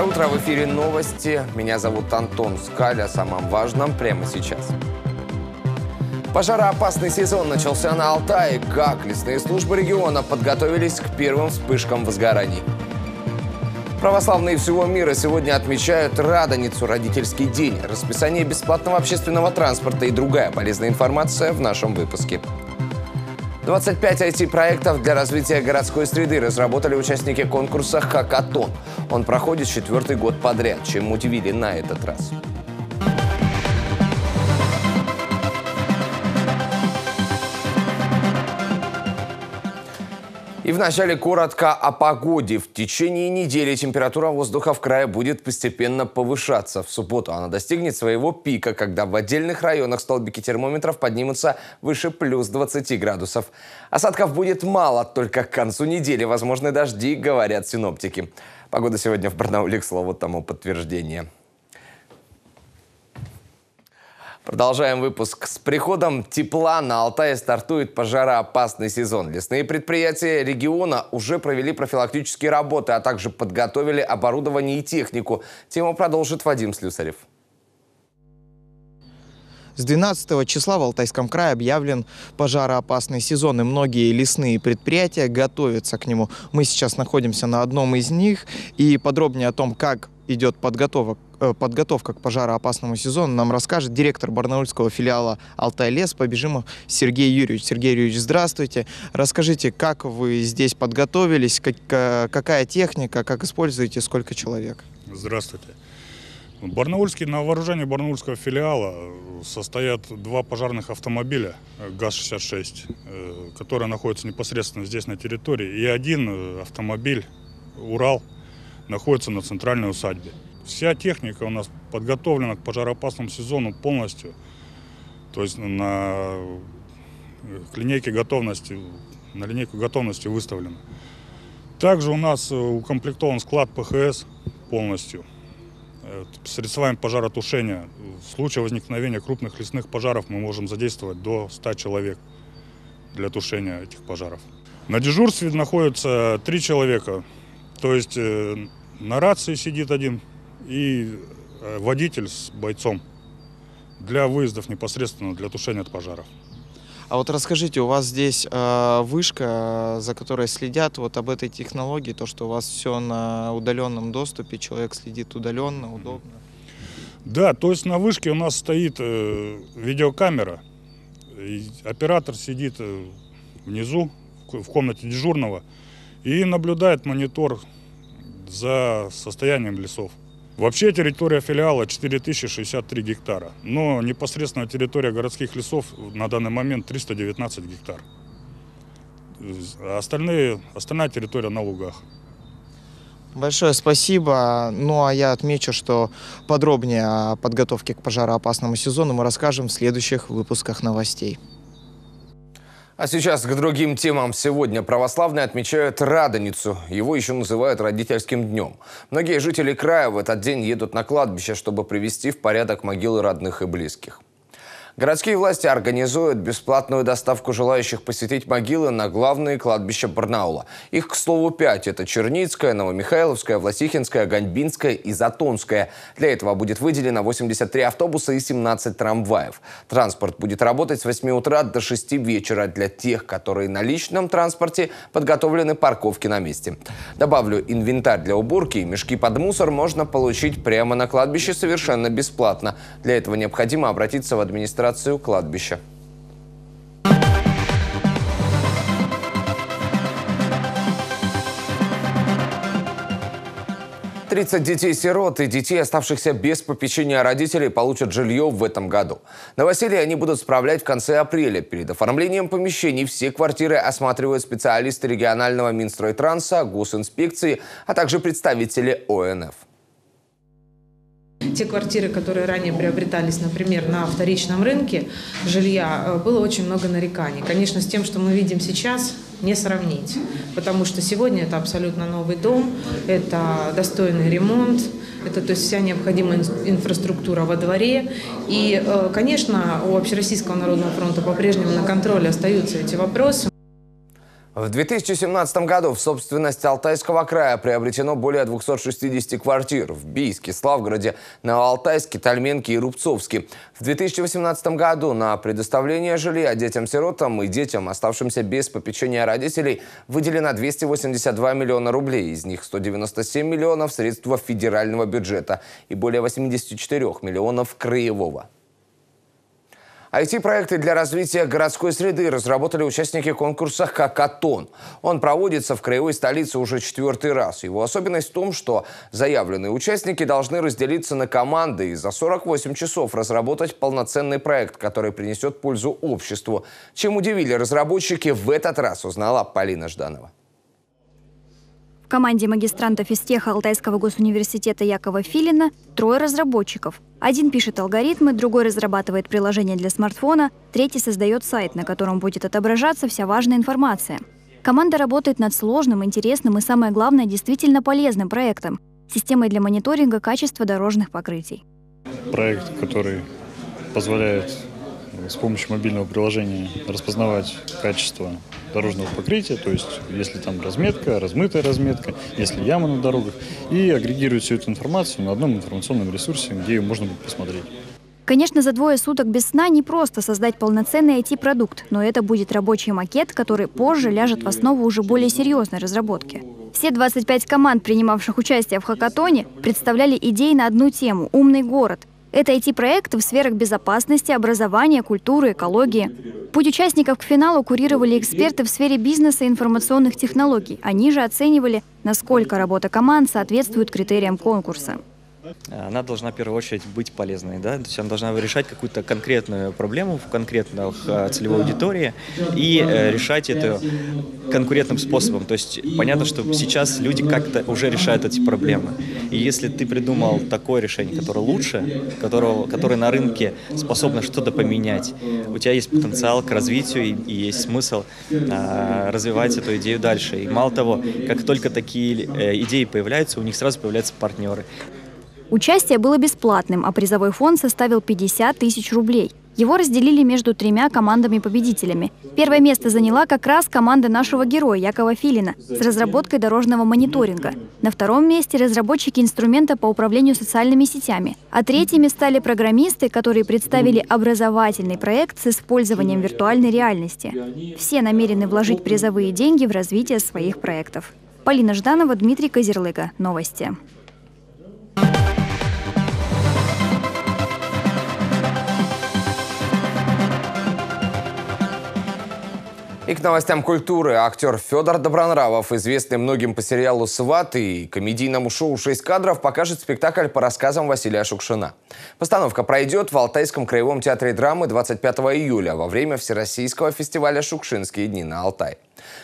Доброе утро, в эфире новости. Меня зовут Антон Скаль, о самом важном прямо сейчас. Пожароопасный сезон начался на Алтае. Как лесные службы региона подготовились к первым вспышкам возгораний? Православные всего мира сегодня отмечают Радоницу, родительский день, расписание бесплатного общественного транспорта и другая полезная информация в нашем выпуске. 25 IT-проектов для развития городской среды разработали участники конкурса «Хакатон». Он проходит четвертый год подряд. Чем удивили на этот раз? И вначале коротко о погоде. В течение недели температура воздуха в крае будет постепенно повышаться. В субботу она достигнет своего пика, когда в отдельных районах столбики термометров поднимутся выше плюс 20 градусов. Осадков будет мало, только к концу недели возможны дожди, говорят синоптики. Погода сегодня в Барнауле, к слову, тому подтверждение. Продолжаем выпуск. С приходом тепла на Алтае стартует пожароопасный сезон. Лесные предприятия региона уже провели профилактические работы, а также подготовили оборудование и технику. Тему продолжит Вадим Слюсарев. С 12 числа в Алтайском крае объявлен пожароопасный сезон, и многие лесные предприятия готовятся к нему. Мы сейчас находимся на одном из них, и подробнее о том, как идет подготовка подготовка к пожароопасному сезону нам расскажет директор барнаульского филиала «Алтай лес» Побежимов Сергей Юрьевич. Сергей Юрьевич, здравствуйте. Расскажите, как вы здесь подготовились, как, э, какая техника, как используете, сколько человек? Здравствуйте. Барнаульский, на вооружении барнаульского филиала состоят два пожарных автомобиля ГАЗ-66, э, которые находятся непосредственно здесь на территории, и один автомобиль «Урал» находится на центральной усадьбе. Вся техника у нас подготовлена к пожароопасному сезону полностью. То есть на к линейке готовности, на линейку готовности выставлена. Также у нас укомплектован склад ПХС полностью. Э, средствами пожаротушения. В случае возникновения крупных лесных пожаров мы можем задействовать до 100 человек для тушения этих пожаров. На дежурстве находятся три человека. То есть э, на рации сидит один и э, водитель с бойцом для выездов непосредственно для тушения от пожаров. А вот расскажите, у вас здесь э, вышка, за которой следят вот об этой технологии, то, что у вас все на удаленном доступе, человек следит удаленно, удобно? Да, то есть на вышке у нас стоит э, видеокамера, и оператор сидит э, внизу, в комнате дежурного, и наблюдает монитор за состоянием лесов. Вообще территория филиала 4063 гектара, но непосредственно территория городских лесов на данный момент 319 гектар. Остальные, остальная территория на лугах. Большое спасибо. Ну а я отмечу, что подробнее о подготовке к пожароопасному сезону мы расскажем в следующих выпусках новостей. А сейчас к другим темам. Сегодня православные отмечают Радоницу. Его еще называют родительским днем. Многие жители края в этот день едут на кладбище, чтобы привести в порядок могилы родных и близких. Городские власти организуют бесплатную доставку желающих посетить могилы на главные кладбища Барнаула. Их, к слову, пять. Это Черницкая, Новомихайловская, Власихинская, Ганьбинская и Затонская. Для этого будет выделено 83 автобуса и 17 трамваев. Транспорт будет работать с 8 утра до 6 вечера для тех, которые на личном транспорте подготовлены парковки на месте. Добавлю, инвентарь для уборки и мешки под мусор можно получить прямо на кладбище совершенно бесплатно. Для этого необходимо обратиться в администрацию администрацию кладбища. Тридцать детей-сирот и детей, оставшихся без попечения родителей, получат жилье в этом году. Новоселье они будут справлять в конце апреля. Перед оформлением помещений все квартиры осматривают специалисты регионального Минстройтранса, госинспекции, а также представители ОНФ. Те квартиры, которые ранее приобретались, например, на вторичном рынке жилья, э, было очень много нареканий. Конечно, с тем, что мы видим сейчас, не сравнить. Потому что сегодня это абсолютно новый дом, это достойный ремонт, это то есть вся необходимая инфраструктура во дворе. И, э, конечно, у Общероссийского народного фронта по-прежнему на контроле остаются эти вопросы. В 2017 году в собственность Алтайского края приобретено более 260 квартир в Бийске, Славгороде, Новоалтайске, Тальменке и Рубцовске. В 2018 году на предоставление жилья детям-сиротам и детям, оставшимся без попечения родителей, выделено 282 миллиона рублей. Из них 197 миллионов средства федерального бюджета и более 84 миллионов краевого. IT-проекты для развития городской среды разработали участники конкурса «Хакатон». Он проводится в краевой столице уже четвертый раз. Его особенность в том, что заявленные участники должны разделиться на команды и за 48 часов разработать полноценный проект, который принесет пользу обществу. Чем удивили разработчики, в этот раз узнала Полина Жданова команде магистрантов из теха Алтайского госуниверситета Якова Филина трое разработчиков. Один пишет алгоритмы, другой разрабатывает приложение для смартфона, третий создает сайт, на котором будет отображаться вся важная информация. Команда работает над сложным, интересным и, самое главное, действительно полезным проектом – системой для мониторинга качества дорожных покрытий. Проект, который позволяет с помощью мобильного приложения распознавать качество дорожного покрытия, то есть если там разметка, размытая разметка, если яма на дорогах, и агрегирует всю эту информацию на одном информационном ресурсе, где ее можно будет посмотреть. Конечно, за двое суток без сна не просто создать полноценный IT-продукт, но это будет рабочий макет, который позже ляжет в основу уже более серьезной разработки. Все 25 команд, принимавших участие в хакатоне, представляли идеи на одну тему – «Умный город». Это IT-проекты в сферах безопасности, образования, культуры, экологии. Путь участников к финалу курировали эксперты в сфере бизнеса и информационных технологий. Они же оценивали, насколько работа команд соответствует критериям конкурса. Она должна в первую очередь быть полезной, да, то есть она должна решать какую-то конкретную проблему в конкретной э, целевой аудитории и э, решать это конкурентным способом. То есть понятно, что сейчас люди как-то уже решают эти проблемы. И если ты придумал такое решение, которое лучше, которого, которое на рынке способно что-то поменять, у тебя есть потенциал к развитию и, и есть смысл а, развивать эту идею дальше. И мало того, как только такие э, идеи появляются, у них сразу появляются партнеры. Участие было бесплатным, а призовой фонд составил 50 тысяч рублей. Его разделили между тремя командами-победителями. Первое место заняла как раз команда нашего героя Якова Филина с разработкой дорожного мониторинга. На втором месте разработчики инструмента по управлению социальными сетями. А третьими стали программисты, которые представили образовательный проект с использованием виртуальной реальности. Все намерены вложить призовые деньги в развитие своих проектов. Полина Жданова, Дмитрий Козерлыга. Новости. И к новостям культуры. Актер Федор Добронравов, известный многим по сериалу «Сваты» и комедийному шоу «Шесть кадров», покажет спектакль по рассказам Василия Шукшина. Постановка пройдет в Алтайском краевом театре драмы 25 июля во время Всероссийского фестиваля «Шукшинские дни» на Алтае.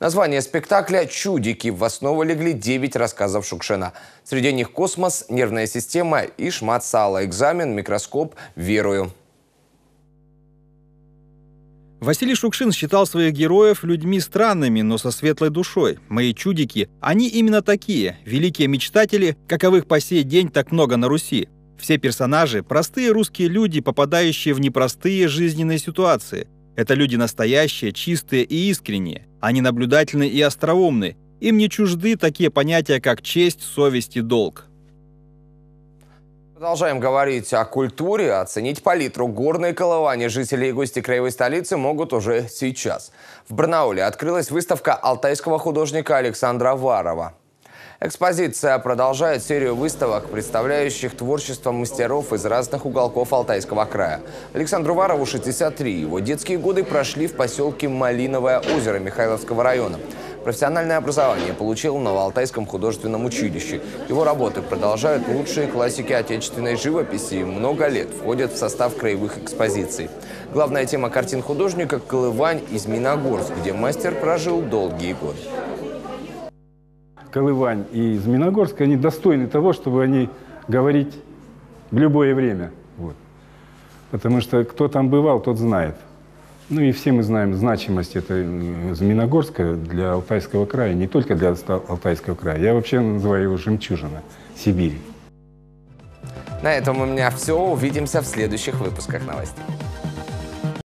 Название спектакля «Чудики». В основу легли 9 рассказов Шукшина. Среди них «Космос», «Нервная система» и «Шмат сала», «Экзамен», «Микроскоп», «Верую». Василий Шукшин считал своих героев людьми странными, но со светлой душой. Мои чудики, они именно такие, великие мечтатели, каковых по сей день так много на Руси. Все персонажи – простые русские люди, попадающие в непростые жизненные ситуации. Это люди настоящие, чистые и искренние. Они наблюдательны и остроумны. Им не чужды такие понятия, как честь, совесть и долг. Продолжаем говорить о культуре. Оценить палитру горной колывания и гости краевой столицы могут уже сейчас. В Барнауле открылась выставка алтайского художника Александра Варова. Экспозиция продолжает серию выставок, представляющих творчество мастеров из разных уголков Алтайского края. Александру Варову 63. Его детские годы прошли в поселке Малиновое озеро Михайловского района. Профессиональное образование получил в Новоалтайском художественном училище. Его работы продолжают лучшие классики отечественной живописи и много лет входят в состав краевых экспозиций. Главная тема картин художника – Колывань из Миногорск, где мастер прожил долгие годы. Колывань и из Миногорска, они достойны того, чтобы они говорить в любое время. Вот. Потому что кто там бывал, тот знает. Ну и все мы знаем значимость этой Змеиногорска для Алтайского края, не только для Алтайского края. Я вообще называю его жемчужина Сибири. На этом у меня все. Увидимся в следующих выпусках новостей.